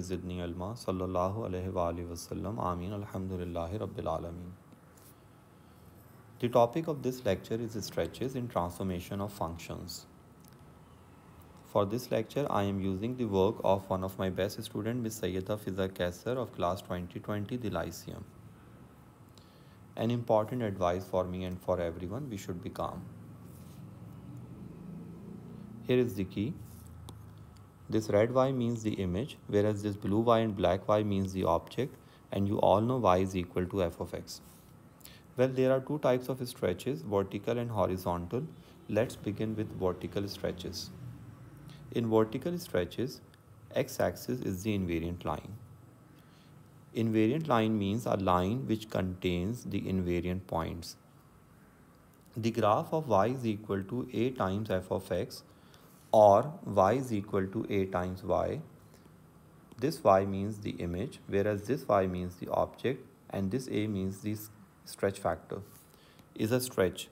Zidni ilma. Sallallahu alayhi wa alihi wasallam. Ameen. Alhamdulillahi rabbil alameen. The topic of this lecture is stretches in transformation of functions. For this lecture, I am using the work of one of my best students, Ms. Sayyida Fiza Kaisar of class 2020, the Lyceum. An important advice for me and for everyone, we should be calm. Here is the key. This red Y means the image, whereas this blue Y and black Y means the object, and you all know Y is equal to f of x. Well, there are two types of stretches, vertical and horizontal. Let's begin with vertical stretches. In vertical stretches, x-axis is the invariant line. Invariant line means a line which contains the invariant points. The graph of y is equal to a times f of x or y is equal to a times y. This y means the image whereas this y means the object and this a means the stretch factor. Is a stretch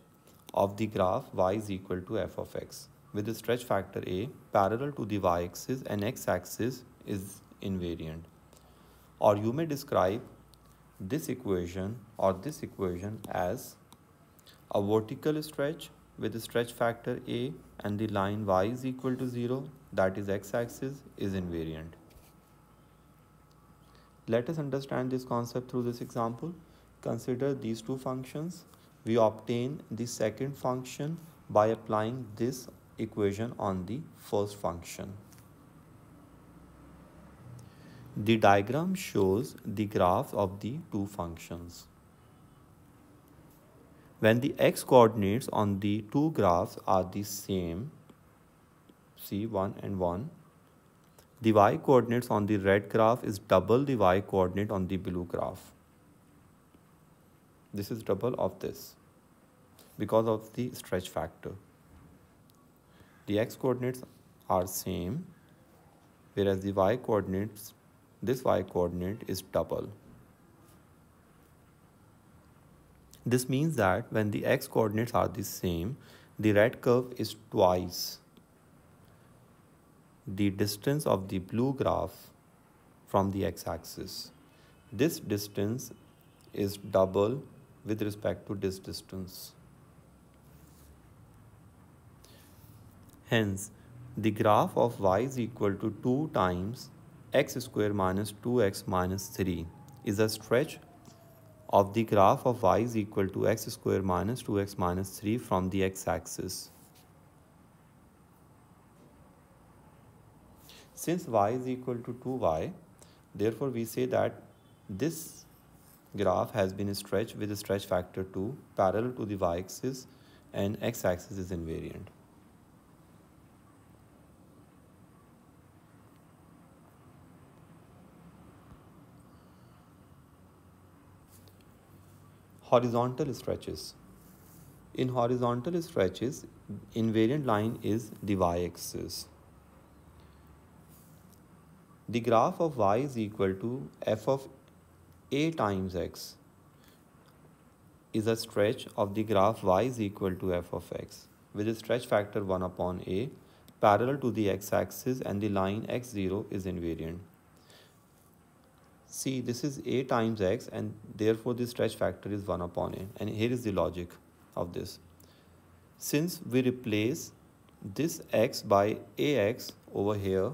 of the graph y is equal to f of x. With the stretch factor a parallel to the y-axis and x-axis is invariant. Or you may describe this equation or this equation as a vertical stretch with the stretch factor a and the line y is equal to 0 that is x-axis is invariant. Let us understand this concept through this example. Consider these two functions. We obtain the second function by applying this equation on the first function. The diagram shows the graph of the two functions. When the x coordinates on the two graphs are the same, see 1 and 1, the y coordinates on the red graph is double the y coordinate on the blue graph. This is double of this because of the stretch factor. The x coordinates are same whereas the y coordinates this y coordinate is double. This means that when the x coordinates are the same, the red curve is twice the distance of the blue graph from the x-axis. This distance is double with respect to this distance. Hence, the graph of y is equal to 2 times x square minus 2x minus 3 is a stretch of the graph of y is equal to x square minus 2x minus 3 from the x-axis. Since y is equal to 2y, therefore we say that this graph has been stretched with a stretch factor 2 parallel to the y-axis and x-axis is invariant. Horizontal stretches. In horizontal stretches, invariant line is the y-axis. The graph of y is equal to f of a times x is a stretch of the graph y is equal to f of x with a stretch factor 1 upon a parallel to the x-axis and the line x0 is invariant see this is a times x and therefore the stretch factor is 1 upon a. And here is the logic of this. Since we replace this x by ax over here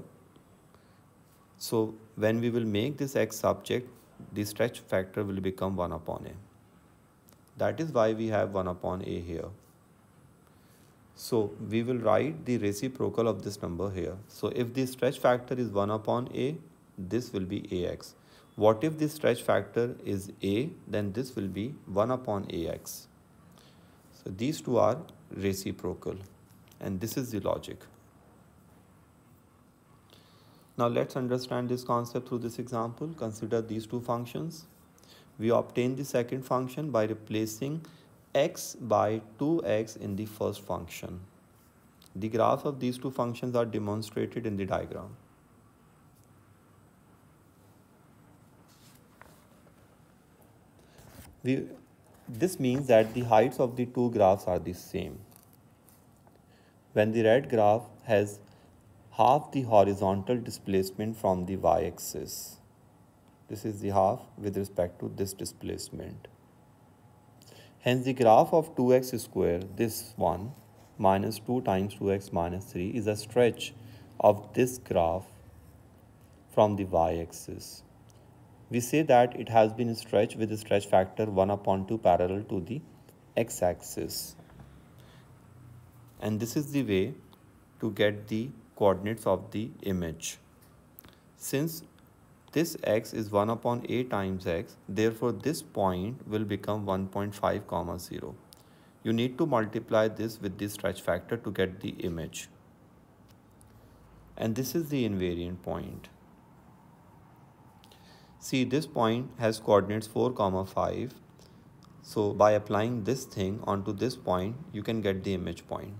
so when we will make this x subject the stretch factor will become 1 upon a. That is why we have 1 upon a here. So we will write the reciprocal of this number here. So if the stretch factor is 1 upon a this will be ax what if the stretch factor is A? Then this will be 1 upon AX. So these two are reciprocal and this is the logic. Now let's understand this concept through this example. Consider these two functions. We obtain the second function by replacing x by 2x in the first function. The graphs of these two functions are demonstrated in the diagram. We, this means that the heights of the two graphs are the same. when the red graph has half the horizontal displacement from the y-axis. This is the half with respect to this displacement. Hence the graph of 2x square, this one, minus 2 times 2x minus 3 is a stretch of this graph from the y-axis. We say that it has been stretched with a stretch factor 1 upon 2 parallel to the x-axis. And this is the way to get the coordinates of the image. Since this x is 1 upon a times x, therefore this point will become 1.5 comma 0. You need to multiply this with the stretch factor to get the image. And this is the invariant point. See this point has coordinates 4 comma 5. So by applying this thing onto this point, you can get the image point.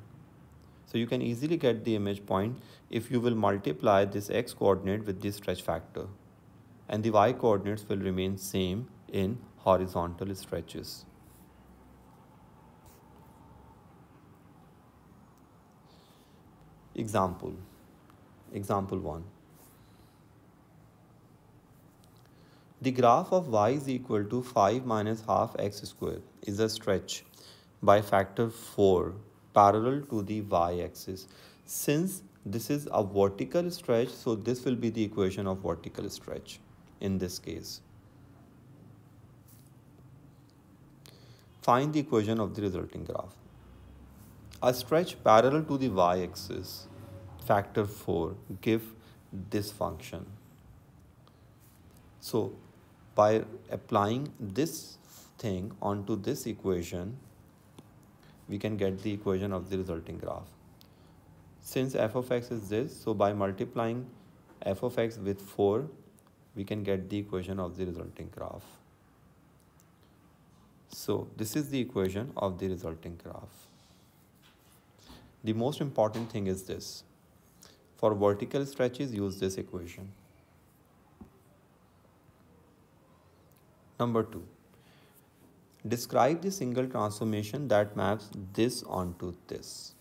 So you can easily get the image point if you will multiply this x coordinate with this stretch factor. And the y coordinates will remain same in horizontal stretches. Example. Example 1. The graph of y is equal to 5 minus half x square is a stretch by factor 4 parallel to the y-axis. Since this is a vertical stretch, so this will be the equation of vertical stretch in this case. Find the equation of the resulting graph. A stretch parallel to the y-axis, factor 4, give this function. So, by applying this thing onto this equation, we can get the equation of the resulting graph. Since f of x is this, so by multiplying f of x with 4, we can get the equation of the resulting graph. So this is the equation of the resulting graph. The most important thing is this. For vertical stretches, use this equation. Number 2. Describe the single transformation that maps this onto this.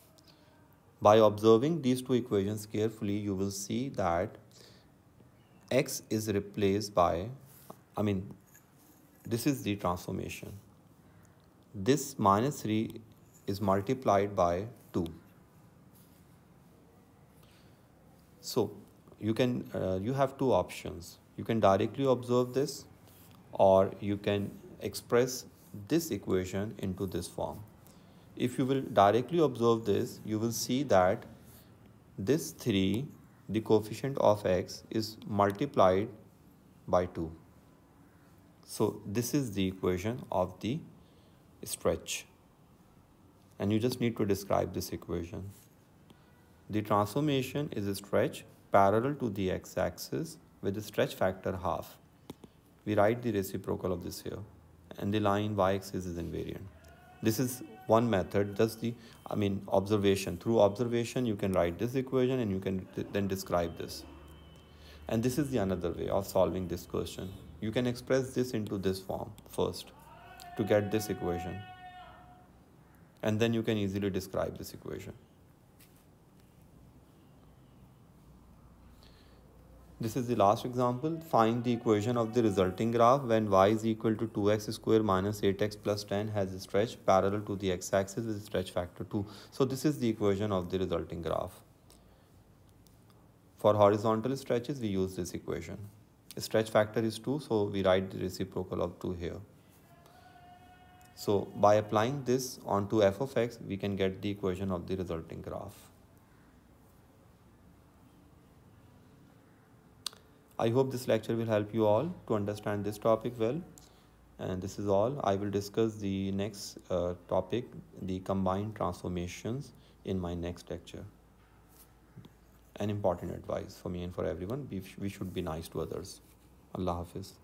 By observing these two equations carefully, you will see that x is replaced by, I mean, this is the transformation. This minus 3 is multiplied by 2. So you can, uh, you have two options. You can directly observe this or you can express this equation into this form. If you will directly observe this, you will see that this 3, the coefficient of x is multiplied by 2. So this is the equation of the stretch. And you just need to describe this equation. The transformation is a stretch parallel to the x-axis with a stretch factor half. We write the reciprocal of this here and the line y-axis is invariant. This is one method, just the, I mean, observation. Through observation, you can write this equation and you can then describe this. And this is the another way of solving this question. You can express this into this form first to get this equation. And then you can easily describe this equation. This is the last example. Find the equation of the resulting graph when y is equal to 2x square minus 8x plus 10 has a stretch parallel to the x-axis with stretch factor 2. So this is the equation of the resulting graph. For horizontal stretches, we use this equation. Stretch factor is 2, so we write the reciprocal of 2 here. So by applying this onto f of x, we can get the equation of the resulting graph. I hope this lecture will help you all to understand this topic well. And this is all. I will discuss the next uh, topic, the combined transformations in my next lecture. An important advice for me and for everyone, we, we should be nice to others. Allah Hafiz.